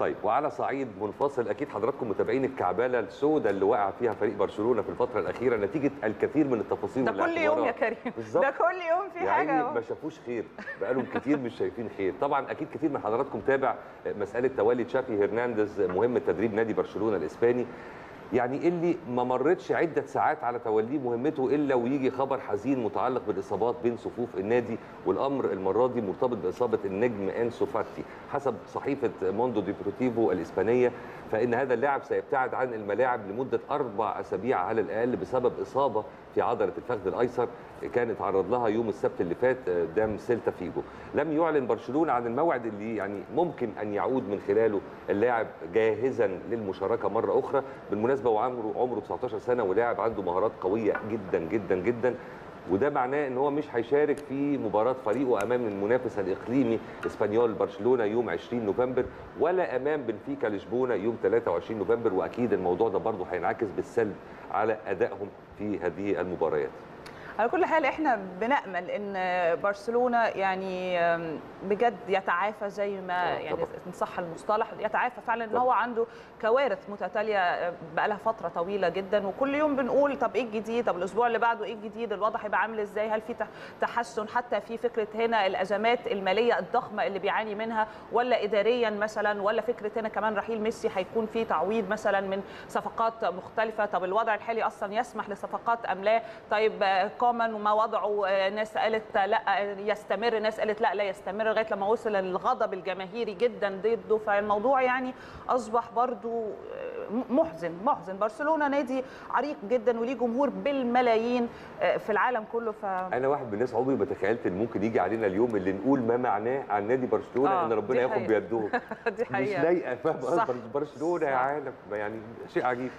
طيب وعلى صعيد منفصل أكيد حضراتكم متابعين الكعبله السوداء اللي وقع فيها فريق برشلونة في الفترة الأخيرة نتيجة الكثير من التفاصيل ده كل يوم يا. كريم بالظبط. ده كل يوم في يا حاجة. ما شافوش خير بقالهم كتير مش شايفين خير طبعا أكيد كتير من حضراتكم تابع مسألة تولي تشافي هرنانديز مهمه تدريب نادي برشلونة الإسباني يعني اللي ما مرتش عدة ساعات على توليه مهمته إلا ويجي خبر حزين متعلق بالإصابات بين صفوف النادي والأمر المرة دي مرتبط بإصابة النجم أنسو فاتي. حسب صحيفة موندو ديبورتيفو الإسبانية فإن هذا اللاعب سيبتعد عن الملاعب لمدة أربع أسابيع على الأقل بسبب إصابة في عضلة الفخذ الأيسر كان اتعرض لها يوم السبت اللي فات قدام سيلتا فيجو. لم يعلن برشلونة عن الموعد اللي يعني ممكن أن يعود من خلاله اللاعب جاهزا للمشاركة مرة أخرى. بالمناسبة وعمره عمره 19 سنة ولاعب عنده مهارات قوية جدا جدا جدا. وده معناه إن هو مش هيشارك في مباراة فريقه أمام المنافس الإقليمي إسبانيول برشلونة يوم 20 نوفمبر ولا أمام بنفيكا لشبونة يوم 23 نوفمبر. وأكيد الموضوع ده برضه هينعكس بالسلب على أدائهم في هذه المباريات. على كل حال إحنا بنأمل إن برشلونة يعني بجد يتعافى زي ما آه، يعني. إن صح المصطلح يتعافى فعلا إن. هو عنده كوارث متتالية بقى لها فترة طويلة جدا. وكل يوم بنقول طب إيه الجديد؟ طب الأسبوع اللي بعده إيه الجديد؟ الوضع هيبقى عامل إزاي؟ هل في تح- تحسن حتى في فكرة هنا الأزمات المالية الضخمة اللي بيعاني منها ولا اداريا مثلا ولا فكرة هنا كمان رحيل ميسي هيكون في تعويض مثلا من صفقات مختلفة؟ طب الوضع الحالي أصلا يسمح لصفقات أم لا؟ طيب كومان وما وضعه آه، ناس قالت لا يستمر ناس قالت لا لا يستمر لغاية لما وصل الغضب الجماهيري جدا ضده. فالموضوع يعني أصبح برضو آه، محزن محزن. برشلونة نادي عريق جدا وليه جمهور بالملايين آه، في العالم كله. ف أنا واحد من الناس عمري ما تخيلت إن ممكن يجي علينا اليوم اللي نقول ما معناه عن نادي برشلونة آه، إن ربنا ياخد. بيدهم. دي مش حقيقة. لايقة فاهم برشلونة يا. عالم يعني شيء عجيب.